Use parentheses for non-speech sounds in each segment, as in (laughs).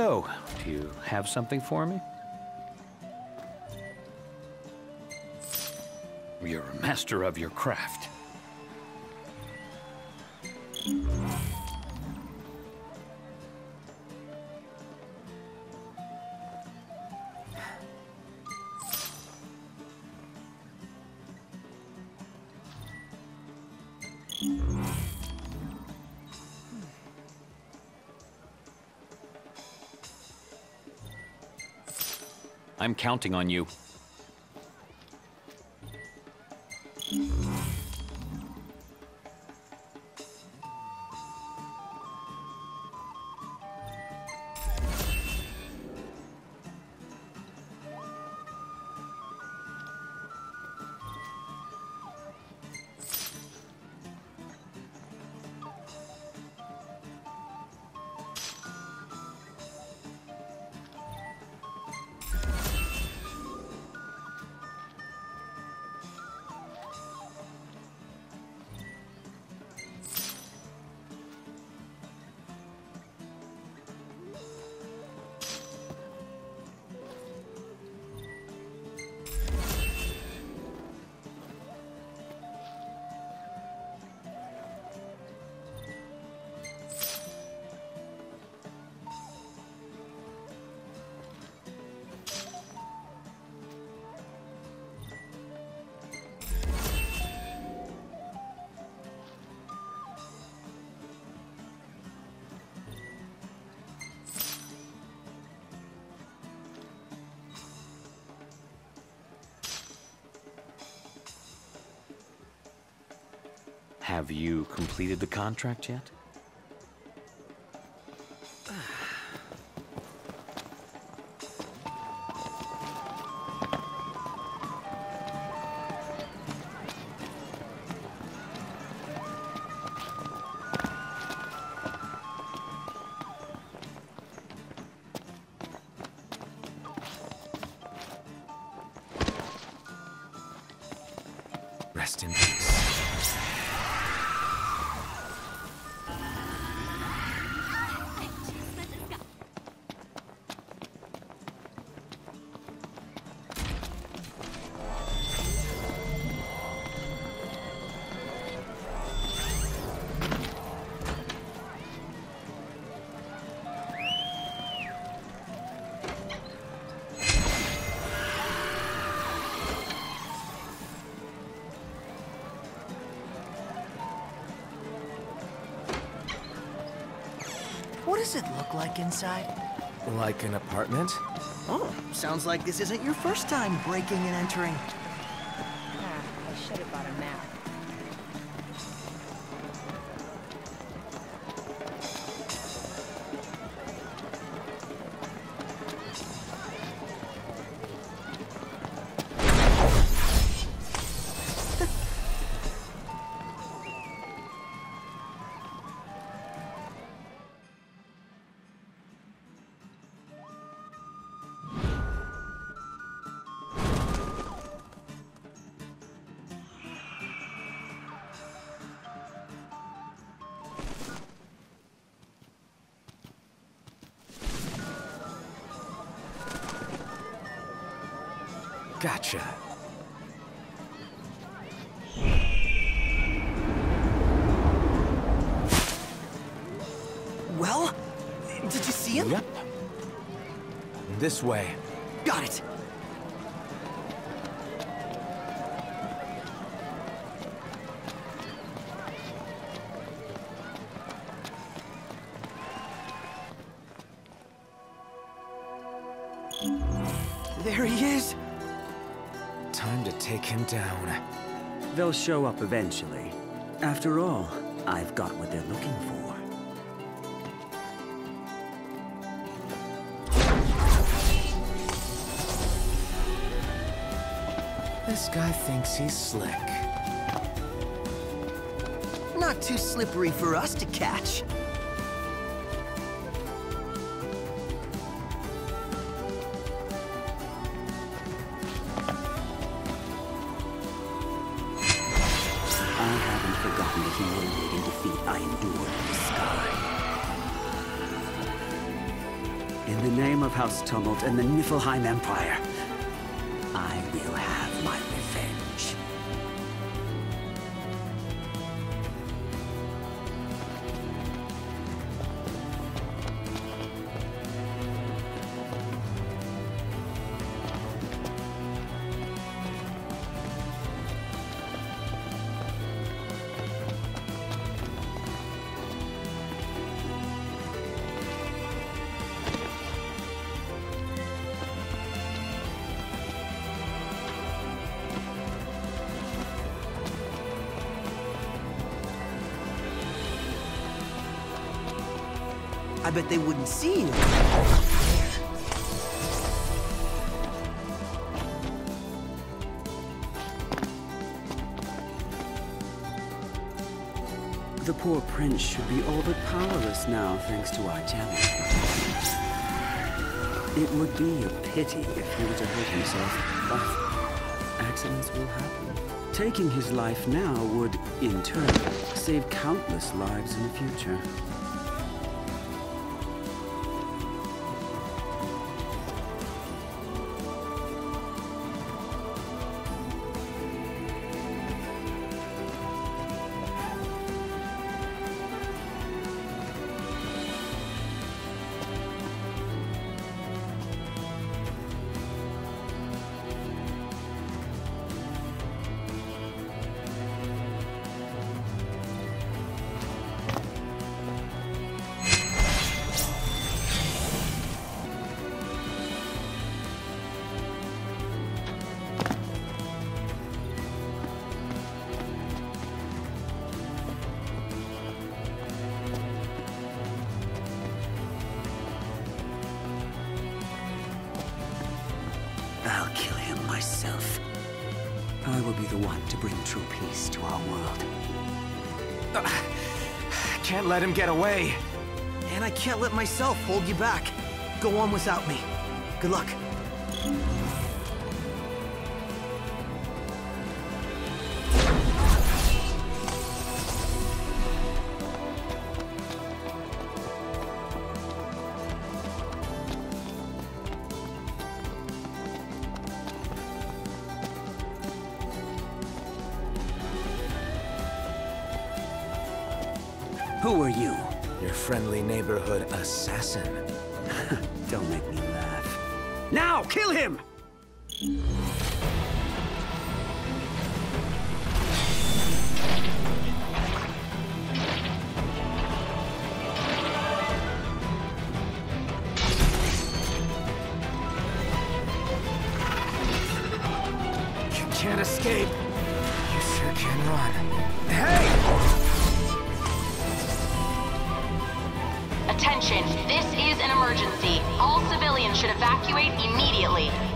So, do you have something for me? You're a master of your craft. I'm counting on you. Have you completed the contract yet? Does it look like inside? Like an apartment? Oh, sounds like this isn't your first time breaking and entering. Gotcha. Well, did you see him? Yep. This way. Got it. Down. They'll show up eventually. After all, I've got what they're looking for. This guy thinks he's slick. Not too slippery for us to catch. House Tumult and the Niflheim Empire, I bet they wouldn't see you. The poor prince should be all but powerless now, thanks to our challenge. It would be a pity if he were to hurt himself, but accidents will happen. Taking his life now would, in turn, save countless lives in the future. I'll kill him myself. I will be the one to bring true peace to our world. I (sighs) can't let him get away. And I can't let myself hold you back. Go on without me. Good luck. Who are you? Your friendly neighborhood assassin. (laughs) Don't make me laugh. Now, kill him! Should evacuate immediately.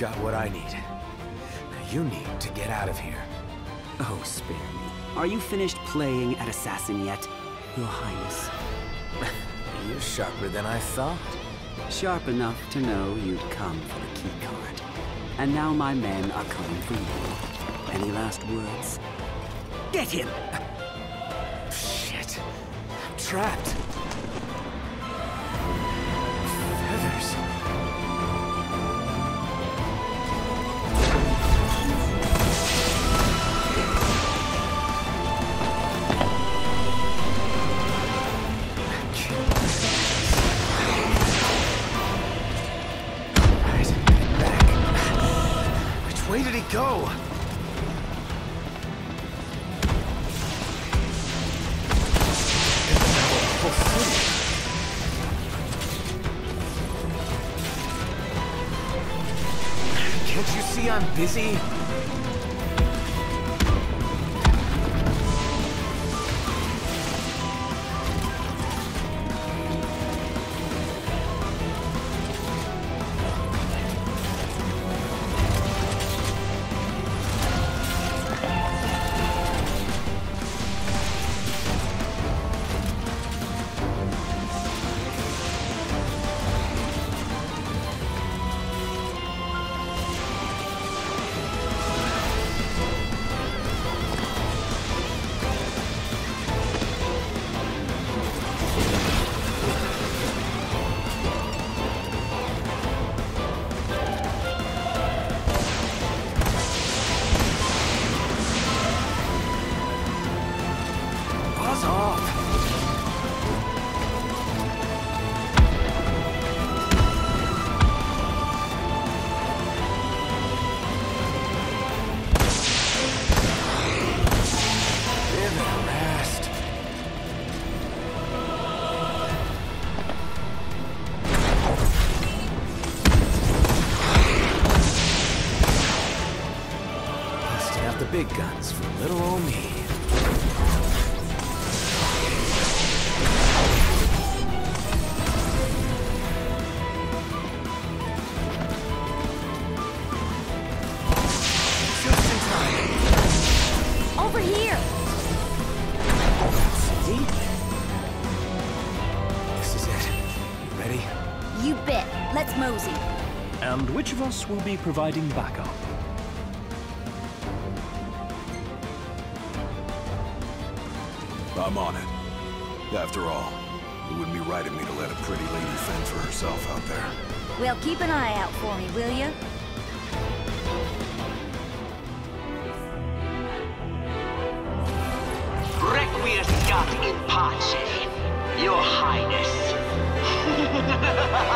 Got what I need. Now you need to get out of here. Oh, spare me. Are you finished playing at assassin yet, Your Highness? (laughs) You're sharper than I thought. Sharp enough to know you'd come for the key card. And now my men are coming for you. Any last words? Get him! Shit. I'm trapped. Feathers. Way did he go? Can't you see I'm busy? And which of us will be providing backup? I'm on it. After all, it wouldn't be right of me to let a pretty lady fend for herself out there. Well, keep an eye out for me, will you? Requiescat in pace, Your Highness. (laughs)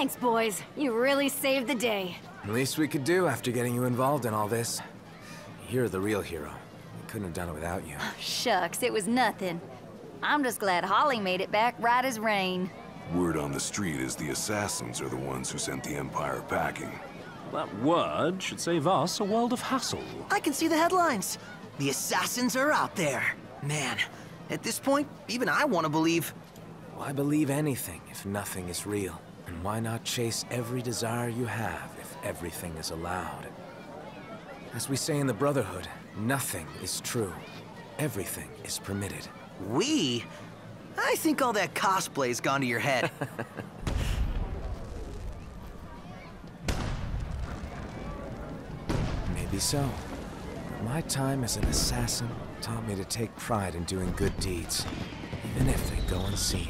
Thanks, boys. You really saved the day. Least we could do after getting you involved in all this. You're the real hero. We couldn't have done it without you. Oh, shucks, it was nothing. I'm just glad Holly made it back right as rain. Word on the street is the assassins are the ones who sent the Empire packing. That word should save us a world of hassle. I can see the headlines. The assassins are out there. Man, at this point, even I want to believe. Why believe anything if nothing is real? And why not chase every desire you have if everything is allowed? As we say in the Brotherhood, nothing is true. Everything is permitted. We? I think all that cosplay's gone to your head. (laughs) Maybe so. My time as an assassin taught me to take pride in doing good deeds, even if they go unseen.